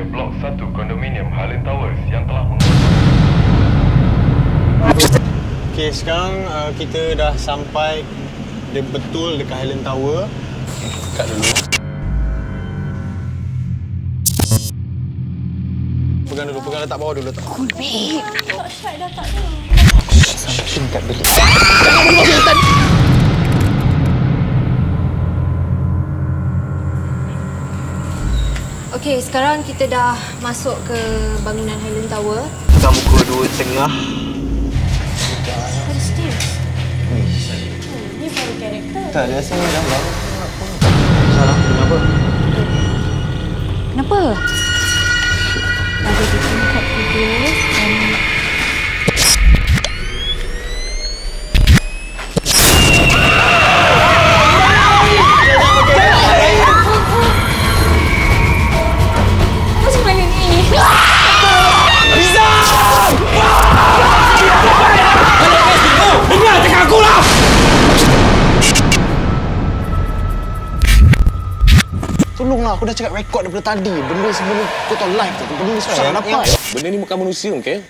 dari Blok 1 Kondominium Highland Towers yang telah meng... Okey, sekarang uh, kita dah sampai de- betul dekat Highland Tower. Kat dulu. Pegang dulu, pegang letak bawah dulu letak. Cool, babe. Tak syak dah tak ada. Something kat bilik. Okey, sekarang kita dah masuk ke bangunan Highland Tower. Pegang pukul dua tengah. Ada stairs. Hmm, ni baru karakter. Tak, dia rasa dah baru. Tolonglah, aku dah cakap rekod daripada tadi. Benda sebelum kau tahu live tu. Benda ni susah nak dapat. Benda ni bukan manusia, okey?